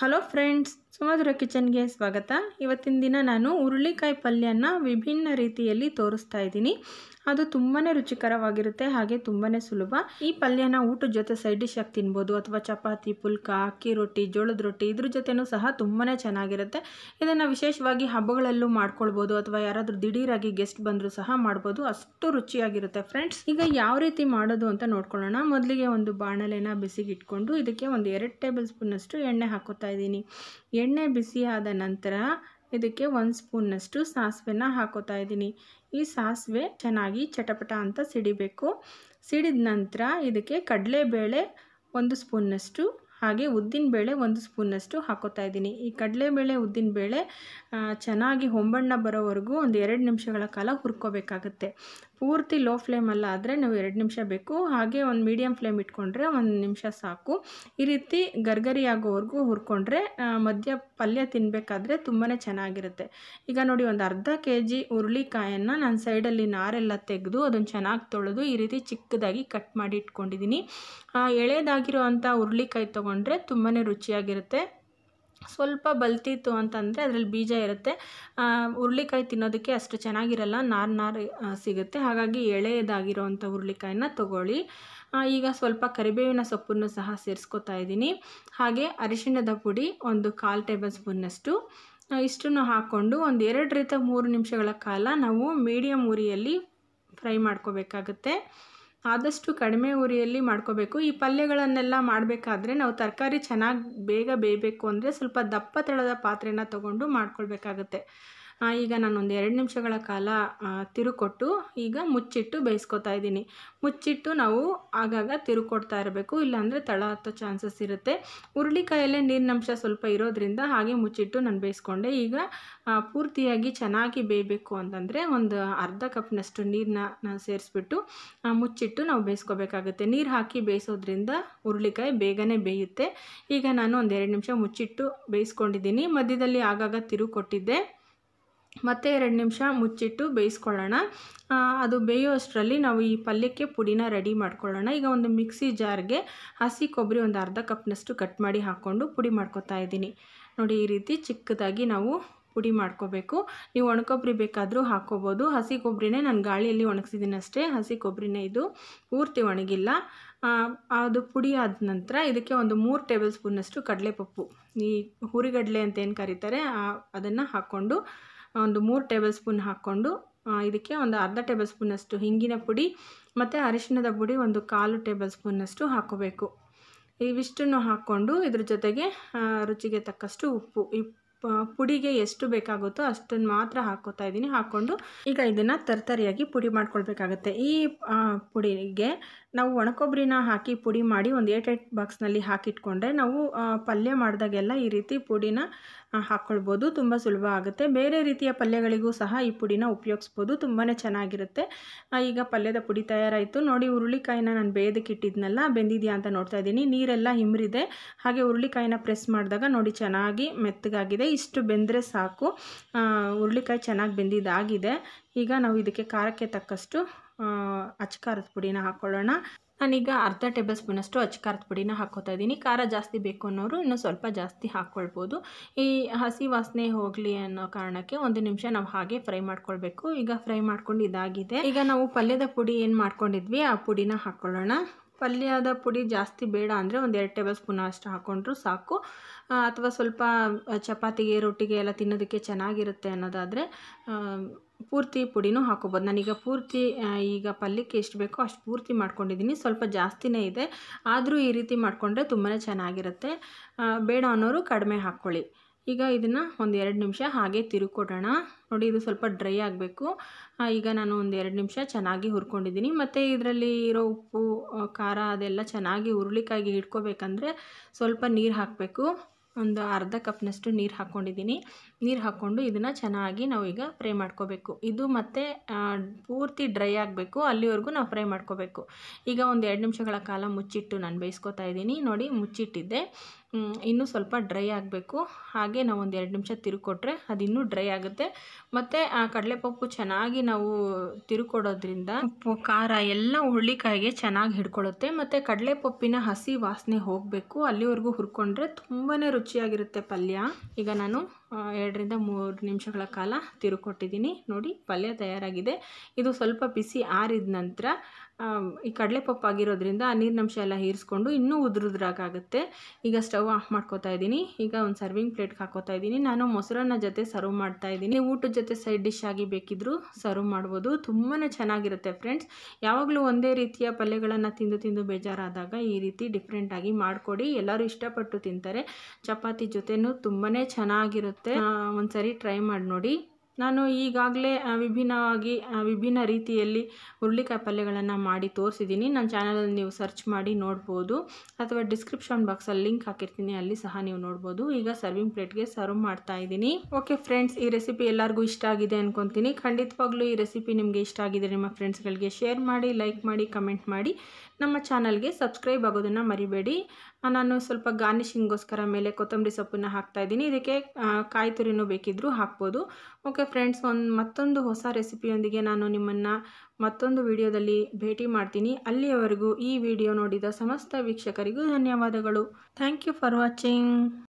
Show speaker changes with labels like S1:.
S1: Hello friends, ಸುಮಧುರ ಕಿಚನ್ಗೆ ಸ್ವಾಗತ. ಇವತ್ತಿನ ದಿನ ನಾನು ಹುರುಳಿಕಾಯಿ ಪಲ್ಯನ ವಿಭಿನ್ನ ರೀತಿಯಲ್ಲಿ ತೋರಿಸ್ತಾ ಇದ್ದೀನಿ. ಅದು ತುಂಬಾ ರುಚಿಕರವಾಗಿರುತ್ತೆ, ಹಾಗೆ ತುಂಬಾ ಸುಲಭ. ಈ ಪಲ್ಯನ ಊಟದ ಜೊತೆ ಸೈಡ್ ಡಿಶ್ ಆಗಿ ತಿನ್ಬೋದು, ಅಥವಾ ಚಪಾತಿ, ಪುಲ್ಕ, ಅಕ್ಕಿ ರೊಟ್ಟಿ, ಜೋಳದ ರೊಟ್ಟಿ, ಇದ್ರ ಜೊತೆನೂ ಸಹ ತುಂಬಾ ಚೆನ್ನಾಗಿರುತ್ತೆ. ಇದನ್ನು ವಿಶೇಷವಾಗಿ ಹಬ್ಬಗಳಲ್ಲೂ ಮಾಡ್ಕೊಳ್ಬೋದು, ಅಥವಾ ಯಾರಾದರೂ ದಿಢೀರಾಗಿ ಗೆಸ್ಟ್ ಬಂದರೂ ಸಹ ಮಾಡ್ಬೋದು. ಅಷ್ಟು ರುಚಿಯಾಗಿರುತ್ತೆ ಫ್ರೆಂಡ್ಸ್. ಈಗ ಯಾವ ರೀತಿ ಮಾಡೋದು ಅಂತ ನೋಡ್ಕೊಳ್ಳೋಣ. ಮೊದಲಿಗೆ ಒಂದು ಬಾಣಲೆನ ಬಿಸಿಗೆ ಇಟ್ಕೊಂಡು ಇದಕ್ಕೆ ಒಂದು ಎರಡು ಟೇಬಲ್ ಸ್ಪೂನಷ್ಟು ಎಣ್ಣೆ ಹಾಕೋತಾ ಇದ್ದೀನಿ ಎಣ್ಣೆ ಬಿಸಿಯಾದ ನಂತರ ಇದಕ್ಕೆ ಒಂದು ಸ್ಪೂನ್ನಷ್ಟು ಸಾಸಿವೆನ ಹಾಕೋತಾ ಇದ್ದೀನಿ ಈ ಸಾಸಿವೆ ಚೆನ್ನಾಗಿ ಚಟಪಟ ಅಂತ ಸಿಡಿಬೇಕು. ಸಿಡಿದ ನಂತರ ಇದಕ್ಕೆ ಕಡಲೆಬೇಳೆ ಒಂದು ಸ್ಪೂನ್ನಷ್ಟು ಹಾಗೆ ಉದ್ದಿನಬೇಳೆ ಒಂದು ಸ್ಪೂನ್ನಷ್ಟು ಹಾಕೋತಾ ಇದ್ದೀನಿ ಈ ಕಡಲೆಬೇಳೆ, ಉದ್ದಿನಬೇಳೆ ಚೆನ್ನಾಗಿ ಹೊಂಬಣ್ಣ ಬರೋವರೆಗೂ ಒಂದು ಎರಡು ನಿಮಿಷಗಳ ಕಾಲ ಹುರ್ಕೋಬೇಕಾಗುತ್ತೆ. ಪೂರ್ತಿ ಲೋ ಫ್ಲೇಮಲ್ಲ ಆದರೆ ನಾವು ಎರಡು ನಿಮಿಷ ಬೇಕು. ಹಾಗೆ ಒಂದು ಮೀಡಿಯಮ್ ಫ್ಲೇಮ್ ಇಟ್ಕೊಂಡ್ರೆ ಒಂದು ನಿಮಿಷ ಸಾಕು. ಈ ರೀತಿ ಗರ್ಗರಿ ಆಗೋವರೆಗೂ ಹುರ್ಕೊಂಡ್ರೆ ಮಧ್ಯ ಪಲ್ಯ ತಿನ್ನಬೇಕಾದ್ರೆ ತುಂಬಾ ಚೆನ್ನಾಗಿರುತ್ತೆ. ಈಗ ನೋಡಿ ಒಂದು ಅರ್ಧ ಕೆ ಜಿ ಹುರುಳಿಕಾಯನ್ನು ನಾನು ಸೈಡಲ್ಲಿ ನಾರೆಲ್ಲ ತೆಗೆದು ಅದನ್ನು ಚೆನ್ನಾಗಿ ತೊಳೆದು ಈ ರೀತಿ ಚಿಕ್ಕದಾಗಿ ಕಟ್ ಮಾಡಿ ಇಟ್ಕೊಂಡಿದ್ದೀನಿ ಎಳೆದಾಗಿರೋ ಅಂಥ ಹುರುಳಿಕಾಯಿ ತೊಗೊಂಡ್ರೆ ತುಂಬಾ ರುಚಿಯಾಗಿರುತ್ತೆ. ಸ್ವಲ್ಪ ಬಲ್ತಿತ್ತು ಅಂತಂದರೆ ಅದರಲ್ಲಿ ಬೀಜ ಇರುತ್ತೆ. ಹುರ್ಳಿಕಾಯಿ ತಿನ್ನೋದಕ್ಕೆ ಅಷ್ಟು ಚೆನ್ನಾಗಿರಲ್ಲ, ನಾರು ನಾರು ಸಿಗುತ್ತೆ. ಹಾಗಾಗಿ ಎಳೆಯದಾಗಿರೋವಂಥ ಹುರುಳಿಕಾಯಿನ ತೊಗೊಳ್ಳಿ. ಈಗ ಸ್ವಲ್ಪ ಕರಿಬೇವಿನ ಸೊಪ್ಪನ್ನು ಸಹ ಸೇರಿಸ್ಕೊತಾ ಇದ್ದೀನಿ. ಹಾಗೆ ಅರಿಶಿಣದ ಪುಡಿ ಒಂದು ಕಾಲು ಟೇಬಲ್ ಸ್ಪೂನ್ನಷ್ಟು ಇಷ್ಟನ್ನು ಹಾಕ್ಕೊಂಡು ಒಂದು ಎರಡರಿಂದ ಮೂರು ನಿಮಿಷಗಳ ಕಾಲ ನಾವು ಮೀಡಿಯಮ್ ಉರಿಯಲ್ಲಿ ಫ್ರೈ ಮಾಡ್ಕೋಬೇಕಾಗತ್ತೆ. ಆದಷ್ಟು ಕಡಿಮೆ ಉರಿಯಲ್ಲಿ ಮಾಡ್ಕೋಬೇಕು. ಈ ಪಲ್ಯಗಳನ್ನೆಲ್ಲ ಮಾಡಬೇಕಾದ್ರೆ ನಾವು ತರಕಾರಿ ಚೆನ್ನಾಗಿ ಬೇಗ ಬೇಯಬೇಕು ಅಂದರೆ ಸ್ವಲ್ಪ ದಪ್ಪ ತಳದ ಪಾತ್ರೆನ ತೊಗೊಂಡು ಮಾಡ್ಕೊಳ್ಬೇಕಾಗತ್ತೆ. ಈಗ ನಾನೊಂದು ಎರಡು ನಿಮಿಷಗಳ ಕಾಲ ತಿರುಕೊಟ್ಟು ಈಗ ಮುಚ್ಚಿಟ್ಟು ಬೇಯಿಸ್ಕೊತಾ ಇದ್ದೀನಿ. ಮುಚ್ಚಿಟ್ಟು ನಾವು ಆಗಾಗ ತಿರುಕೊಡ್ತಾ ಇರಬೇಕು. ಇಲ್ಲಾಂದರೆ ತಳ ಹತ್ತೋ ಚಾನ್ಸಸ್ ಇರುತ್ತೆ. ಹುರುಳಿಕಾಯಲ್ಲೇ ನೀರಿನಂಶ ಸ್ವಲ್ಪ ಇರೋದ್ರಿಂದ ಹಾಗೆ ಮುಚ್ಚಿಟ್ಟು ನಾನು ಬೇಯಿಸ್ಕೊಂಡೆ. ಈಗ ಪೂರ್ತಿಯಾಗಿ ಚೆನ್ನಾಗಿ ಬೇಯಬೇಕು ಅಂತಂದರೆ ಒಂದು ಅರ್ಧ ಕಪ್ನಷ್ಟು ನೀರನ್ನ ನಾನು ಸೇರಿಸ್ಬಿಟ್ಟು ಮುಚ್ಚಿಟ್ಟು ನಾವು ಬೇಯಿಸ್ಕೋಬೇಕಾಗುತ್ತೆ. ನೀರು ಹಾಕಿ ಬೇಯಿಸೋದ್ರಿಂದ ಹುರುಳಿಕಾಯಿ ಬೇಗನೆ ಬೇಯುತ್ತೆ. ಈಗ ನಾನು ಒಂದು ಎರಡು ನಿಮಿಷ ಮುಚ್ಚಿಟ್ಟು ಬೇಯಿಸ್ಕೊಂಡಿದ್ದೀನಿ. ಮಧ್ಯದಲ್ಲಿ ಆಗಾಗ ತಿರು ಕೊಟ್ಟಿದ್ದೆ ಮತ್ತೆ ಎರಡು ನಿಮಿಷ ಮುಚ್ಚಿಟ್ಟು ಬೇಯಿಸ್ಕೊಳ್ಳೋಣ. ಅದು ಬೇಯೋ ಅಷ್ಟರಲ್ಲಿ ನಾವು ಈ ಪಲ್ಯಕ್ಕೆ ಪುಡಿನ ರೆಡಿ ಮಾಡ್ಕೊಳ್ಳೋಣ. ಈಗ ಒಂದು ಮಿಕ್ಸಿ ಜಾರ್ಗೆ ಹಸಿ ಕೊಬ್ಬರಿ ಒಂದು ಅರ್ಧ ಕಪ್ನಷ್ಟು ಕಟ್ ಮಾಡಿ ಹಾಕ್ಕೊಂಡು ಪುಡಿ ಮಾಡ್ಕೊತಾ ಇದ್ದೀನಿ. ನೋಡಿ, ಈ ರೀತಿ ಚಿಕ್ಕದಾಗಿ ನಾವು ಪುಡಿ ಮಾಡ್ಕೋಬೇಕು. ನೀವು ಒಣಕೊಬ್ಬರಿ ಬೇಕಾದರೂ ಹಾಕ್ಕೋಬೋದು. ಹಸಿ ಕೊಬ್ಬರಿನೇ ನಾನು ಗಾಳಿಯಲ್ಲಿ ಒಣಗಿಸಿದ್ದೀನಿ ಅಷ್ಟೇ. ಹಸಿ ಕೊಬ್ಬರಿನೇ ಇದು ಪೂರ್ತಿ ಒಣಗಿಲ್ಲ. ಅದು ಪುಡಿ ಆದ ನಂತರ ಇದಕ್ಕೆ ಒಂದು ಮೂರು ಟೇಬಲ್ ಸ್ಪೂನಷ್ಟು ಕಡಲೆಪಪ್ಪು. ಈ ಹುರಿಗಡಲೆ ಅಂತ ಏನು ಕರೀತಾರೆ ಅದನ್ನು ಹಾಕ್ಕೊಂಡು ಒಂದು ಮೂರು ಟೇಬಲ್ ಸ್ಪೂನ್ ಹಾಕ್ಕೊಂಡು ಇದಕ್ಕೆ ಒಂದು ಅರ್ಧ ಟೇಬಲ್ ಸ್ಪೂನಷ್ಟು ಹಿಂಗಿನ ಪುಡಿ ಮತ್ತು ಅರಿಶಿಣದ ಪುಡಿ ಒಂದು ಕಾಲು ಟೇಬಲ್ ಸ್ಪೂನಷ್ಟು ಹಾಕೋಬೇಕು. ಇವಿಷ್ಟನ್ನು ಹಾಕ್ಕೊಂಡು ಇದ್ರ ಜೊತೆಗೆ ರುಚಿಗೆ ತಕ್ಕಷ್ಟು ಉಪ್ಪು. ಈ ಪುಡಿಗೆ ಎಷ್ಟು ಬೇಕಾಗುತ್ತೋ ಅಷ್ಟನ್ನು ಮಾತ್ರ ಹಾಕೋತಾ ಇದ್ದೀನಿ. ಹಾಕ್ಕೊಂಡು ಈಗ ಇದನ್ನು ತರ್ತರಿಯಾಗಿ ಪುಡಿ ಮಾಡ್ಕೊಳ್ಬೇಕಾಗತ್ತೆ. ಈ ಪುಡಿಗೆ ನಾವು ಒಣಕೊಬ್ಬರಿನ ಹಾಕಿ ಪುಡಿ ಮಾಡಿ ಒಂದು ಏಟ್ ಏಟ್ ಬಾಕ್ಸ್ನಲ್ಲಿ ಹಾಕಿಟ್ಕೊಂಡ್ರೆ ನಾವು ಪಲ್ಯ ಮಾಡಿದಾಗೆಲ್ಲ ಈ ರೀತಿ ಪುಡಿನ ಹಾಕ್ಕೊಳ್ಬೋದು ತುಂಬ ಸುಲಭ ಆಗುತ್ತೆ. ಬೇರೆ ರೀತಿಯ ಪಲ್ಯಗಳಿಗೂ ಸಹ ಈ ಪುಡಿನ ಉಪಯೋಗಿಸ್ಬೋದು. ತುಂಬಾ ಚೆನ್ನಾಗಿರುತ್ತೆ. ಈಗ ಪಲ್ಯದ ಪುಡಿ ತಯಾರಾಯಿತು. ನೋಡಿ, ಹುರುಳಿಕಾಯಿನ ನಾನು ಬೇಯೋದಕ್ಕೆ ಇಟ್ಟಿದ್ನಲ್ಲ, ಬೆಂದಿದೆಯಾ ಅಂತ ನೋಡ್ತಾ ಇದ್ದೀನಿ. ನೀರೆಲ್ಲ ಹಿಮ್ರಿದೆ. ಹಾಗೆ ಹುರುಳಿಕಾಯಿನ ಪ್ರೆಸ್ ಮಾಡಿದಾಗ ನೋಡಿ, ಚೆನ್ನಾಗಿ ಮೆತ್ತಗಾಗಿದೆ. ಇಷ್ಟು ಬೆಂದರೆ ಸಾಕು. ಹುರುಳಿಕಾಯಿ ಚೆನ್ನಾಗಿ ಬೆಂದಿದ್ದಾಗಿದೆ ಈಗ ನಾವು ಇದಕ್ಕೆ ಖಾರಕ್ಕೆ ತಕ್ಕಷ್ಟು ಅಚ್ಕಾರದ ಪುಡಿನ ಹಾಕ್ಕೊಳ್ಳೋಣ ನಾನೀಗ ಅರ್ಧ ಟೇಬಲ್ ಸ್ಪೂನಷ್ಟು ಅಚ್ಕಾರದ ಪುಡಿನ ಹಾಕೋತಾ ಇದ್ದೀನಿ. ಖಾರ ಜಾಸ್ತಿ ಬೇಕು ಅನ್ನೋರು ಇನ್ನೂ ಸ್ವಲ್ಪ ಜಾಸ್ತಿ ಹಾಕ್ಕೊಳ್ಬೋದು ಈ ಹಸಿ ವಾಸನೆ ಹೋಗಲಿ ಅನ್ನೋ ಕಾರಣಕ್ಕೆ ಒಂದು ನಿಮಿಷ ನಾವು ಹಾಗೆ ಫ್ರೈ ಮಾಡ್ಕೊಳ್ಬೇಕು. ಈಗ ಫ್ರೈ ಮಾಡ್ಕೊಂಡು ಇದಾಗಿದೆ. ಈಗ ನಾವು ಪಲ್ಯದ ಪುಡಿ ಏನು ಮಾಡ್ಕೊಂಡಿದ್ವಿ, ಆ ಪುಡಿನ ಹಾಕ್ಕೊಳ್ಳೋಣ ಪಲ್ಯದ ಪುಡಿ ಜಾಸ್ತಿ ಬೇಡ ಅಂದರೆ ಒಂದು ಎರಡು ಟೇಬಲ್ ಸ್ಪೂನ್ ಅಷ್ಟು ಹಾಕ್ಕೊಂಡ್ರು ಸಾಕು. ಅಥವಾ ಸ್ವಲ್ಪ ಚಪಾತಿಗೆ, ರೊಟ್ಟಿಗೆ ಎಲ್ಲ ತಿನ್ನೋದಕ್ಕೆ ಚೆನ್ನಾಗಿರುತ್ತೆ ಅನ್ನೋದಾದರೆ ಪೂರ್ತಿ ಪುಡಿನೂ ಹಾಕೋಬೋದು. ನಾನೀಗ ಪೂರ್ತಿ ಈಗ ಪಲ್ಯಕ್ಕೆ ಎಷ್ಟು ಬೇಕೋ ಅಷ್ಟು ಪೂರ್ತಿ ಮಾಡ್ಕೊಂಡಿದ್ದೀನಿ. ಸ್ವಲ್ಪ ಜಾಸ್ತಿನೇ ಇದೆ. ಆದರೂ ಈ ರೀತಿ ಮಾಡಿಕೊಂಡ್ರೆ ತುಂಬಾ ಚೆನ್ನಾಗಿರುತ್ತೆ. ಬೇಡ ಅನ್ನೋರು ಕಡಿಮೆ ಹಾಕ್ಕೊಳ್ಳಿ. ಈಗ ಇದನ್ನು ಒಂದು ಎರಡು ನಿಮಿಷ ಹಾಗೆ ತಿರುಕೊಡೋಣ ನೋಡಿ, ಇದು ಸ್ವಲ್ಪ ಡ್ರೈ ಆಗಬೇಕು. ಈಗ ನಾನು ಒಂದು ಎರಡು ನಿಮಿಷ ಚೆನ್ನಾಗಿ ಹುರ್ಕೊಂಡಿದ್ದೀನಿ. ಮತ್ತು ಇದರಲ್ಲಿ ಇರೋ ಉಪ್ಪು ಖಾರ ಅದೆಲ್ಲ ಚೆನ್ನಾಗಿ ಹುರುಳಿಕಾಯಿಗೆ ಹಿಡ್ಕೋಬೇಕಂದ್ರೆ ಸ್ವಲ್ಪ ನೀರು ಹಾಕಬೇಕು. ಒಂದು ಅರ್ಧ ಕಪ್ನಷ್ಟು ನೀರು ಹಾಕ್ಕೊಂಡಿದ್ದೀನಿ ನೀರು ಹಾಕ್ಕೊಂಡು ಇದನ್ನು ಚೆನ್ನಾಗಿ ನಾವು ಈಗ ಫ್ರೈ ಮಾಡ್ಕೋಬೇಕು. ಇದು ಮತ್ತು ಪೂರ್ತಿ ಡ್ರೈ ಆಗಬೇಕು. ಅಲ್ಲಿವರೆಗೂ ನಾವು ಫ್ರೈ ಮಾಡ್ಕೋಬೇಕು. ಈಗ ಒಂದು ಎರಡು ನಿಮಿಷಗಳ ಕಾಲ ಮುಚ್ಚಿಟ್ಟು ನಾನು ಬೇಯಿಸ್ಕೊತಾ ಇದ್ದೀನಿ. ನೋಡಿ ಮುಚ್ಚಿಟ್ಟಿದ್ದೆ. ಇನ್ನೂ ಸ್ವಲ್ಪ ಡ್ರೈ ಆಗಬೇಕು. ಹಾಗೆ ನಾವು ಒಂದು ಎರಡು ನಿಮಿಷ ತಿರುಕೊಟ್ರೆ ಅದು ಇನ್ನೂ ಡ್ರೈ ಆಗುತ್ತೆ. ಮತ್ತು ಆ ಕಡಲೆಪಪ್ಪು ಚೆನ್ನಾಗಿ ನಾವು ತಿರುಕೊಡೋದ್ರಿಂದ ಉಪ್ಪು, ಖಾರ ಎಲ್ಲ ಹುರುಳಿಕಾಯಿಗೆ ಚೆನ್ನಾಗಿ ಹಿಡ್ಕೊಳ್ಳುತ್ತೆ ಮತ್ತು ಕಡಲೆಪಪ್ಪಿನ ಹಸಿ ವಾಸನೆ ಹೋಗಬೇಕು. ಅಲ್ಲಿವರೆಗೂ ಹುರ್ಕೊಂಡ್ರೆ ತುಂಬಾ ರುಚಿಯಾಗಿರುತ್ತೆ ಪಲ್ಯ. ಈಗ ನಾನು ಎರಡರಿಂದ ಮೂರು ನಿಮಿಷಗಳ ಕಾಲ ತಿರುಕೊಟ್ಟಿದ್ದೀನಿ ನೋಡಿ, ಪಲ್ಯ ತಯಾರಾಗಿದೆ. ಇದು ಸ್ವಲ್ಪ ಬಿಸಿ ಆರಿದ ನಂತರ ಈ ಕಡಲೆಪಪ್ಪು ಆಗಿರೋದ್ರಿಂದ ಆ ನೀರಿನಂಶ ಎಲ್ಲ ಹೀರಿಸ್ಕೊಂಡು ಇನ್ನೂ ಉದುರುದ್ರಾಗುತ್ತೆ ಈಗ ಸ್ಟವ್ ಆಫ್ ಮಾಡ್ಕೋತಾ ಇದ್ದೀನಿ. ಈಗ ಒಂದು ಸರ್ವಿಂಗ್ ಪ್ಲೇಟ್ಗೆ ಹಾಕೋತಾ ಇದ್ದೀನಿ. ನಾನು ಮೊಸರನ್ನ ಜೊತೆ ಸರ್ವ್ ಮಾಡ್ತಾ ಇದ್ದೀನಿ. ಊಟದ ಜೊತೆ ಸೈಡ್ ಡಿಶ್ ಆಗಿ ಬೇಕಿದ್ದರೂ ಸರ್ವ್ ಮಾಡ್ಬೋದು. ತುಂಬಾ ಚೆನ್ನಾಗಿರುತ್ತೆ ಫ್ರೆಂಡ್ಸ್ ಯಾವಾಗಲೂ ಒಂದೇ ರೀತಿಯ ಪಲ್ಯಗಳನ್ನು ತಿಂದು ತಿಂದು ಬೇಜಾರಾದಾಗ ಈ ರೀತಿ ಡಿಫ್ರೆಂಟಾಗಿ ಮಾಡಿಕೊಡಿ. ಎಲ್ಲರೂ ಇಷ್ಟಪಟ್ಟು ತಿಂತಾರೆ. ಚಪಾತಿ ಜೊತೆನೂ ತುಂಬಾ ಚೆನ್ನಾಗಿರುತ್ತೆ. ಒಂದ್ಸರಿ ಟ್ರೈ ಮಾಡಿ ನೋಡಿ. ನಾನು ಈಗಾಗಲೇ ವಿಭಿನ್ನವಾಗಿ ವಿಭಿನ್ನ ರೀತಿಯಲ್ಲಿ ಹುರುಳಿಕಾಯಿ ಪಲ್ಯಗಳನ್ನು ಮಾಡಿ ತೋರಿಸಿದ್ದೀನಿ. ನನ್ನ ಚಾನಲಲ್ಲಿ ನೀವು ಸರ್ಚ್ ಮಾಡಿ ನೋಡ್ಬೋದು. ಅಥವಾ ಡಿಸ್ಕ್ರಿಪ್ಷನ್ ಬಾಕ್ಸಲ್ಲಿ ಲಿಂಕ್ ಹಾಕಿರ್ತೀನಿ, ಅಲ್ಲಿ ಸಹ ನೀವು ನೋಡ್ಬೋದು. ಈಗ ಸರ್ವಿಂಗ್ ಪ್ಲೇಟ್ಗೆ ಸರ್ವ್ ಮಾಡ್ತಾ ಇದ್ದೀನಿ. ಓಕೆ ಫ್ರೆಂಡ್ಸ್, ಈ ರೆಸಿಪಿ ಎಲ್ಲರಿಗೂ ಇಷ್ಟ ಆಗಿದೆ ಅನ್ಕೊತೀನಿ. ಖಂಡಿತವಾಗ್ಲೂ ಈ ರೆಸಿಪಿ ನಿಮಗೆ ಇಷ್ಟ ಆಗಿದೆ ನಿಮ್ಮ ಫ್ರೆಂಡ್ಸ್ಗಳಿಗೆ ಶೇರ್ ಮಾಡಿ, ಲೈಕ್ ಮಾಡಿ, ಕಮೆಂಟ್ ಮಾಡಿ. ನಮ್ಮ ಚಾನಲ್ಗೆ ಸಬ್ಸ್ಕ್ರೈಬ್ ಆಗೋದನ್ನು ಮರಿಬೇಡಿ. ನಾನು ಸ್ವಲ್ಪ ಗಾರ್ನಿಷಿಂಗ್ಗೋಸ್ಕರ ಮೇಲೆ ಕೊತ್ತಂಬರಿ ಸೊಪ್ಪನ್ನು ಹಾಕ್ತಾ ಇದ್ದೀನಿ. ಇದಕ್ಕೆ ಕಾಯಿ ತುರಿನೂ ಬೇಕಿದ್ದರೂ ಹಾಕ್ಬೋದು. ಓಕೆ ಫ್ರೆಂಡ್ಸ್ ಒಂದು ಮತ್ತೊಂದು ಹೊಸ ರೆಸಿಪಿಯೊಂದಿಗೆ ನಾನು ನಿಮ್ಮನ್ನು ಮತ್ತೊಂದು ವಿಡಿಯೋದಲ್ಲಿ ಭೇಟಿ ಮಾಡ್ತೀನಿ. ಅಲ್ಲಿಯವರೆಗೂ ಈ ವಿಡಿಯೋ ನೋಡಿದ ಸಮಸ್ತ ವೀಕ್ಷಕರಿಗೂ ಧನ್ಯವಾದಗಳು. Thank you for watching